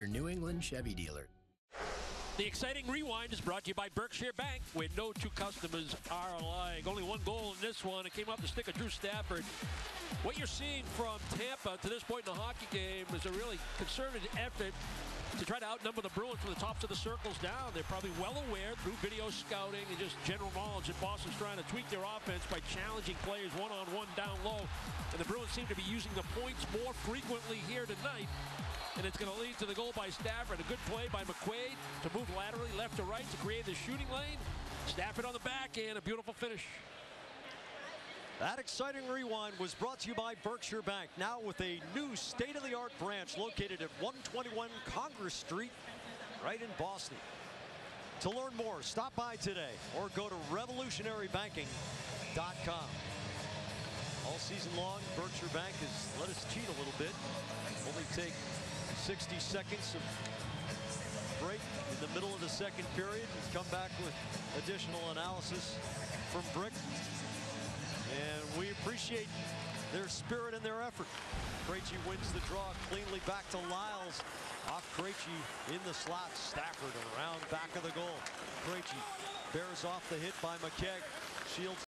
your New England Chevy dealer. The exciting rewind is brought to you by Berkshire Bank, where no two customers are alike. Only one goal in this one. It came off the stick of Drew Stafford. What you're seeing from Tampa to this point in the hockey game is a really concerted effort to try to outnumber the Bruins from the tops of the circles down. They're probably well aware through video scouting and just general knowledge that Boston's trying to tweak their offense by challenging players one-on-one down low. And the Bruins seem to be using the points more frequently here tonight. And it's going to lead to the goal by Stafford. A good play by McQuaid to move laterally left to right to create the shooting lane. Snap it on the back and a beautiful finish. That exciting rewind was brought to you by Berkshire Bank, now with a new state-of-the-art branch located at 121 Congress Street, right in Boston. To learn more, stop by today or go to revolutionarybanking.com. All season long, Berkshire Bank has let us cheat a little bit. Only take 60 seconds of break in the the second period and come back with additional analysis from Brick. And we appreciate their spirit and their effort. Krejci wins the draw cleanly back to Liles. Off Krejci in the slot. Stafford around back of the goal. Krejci bears off the hit by McKegg. Shields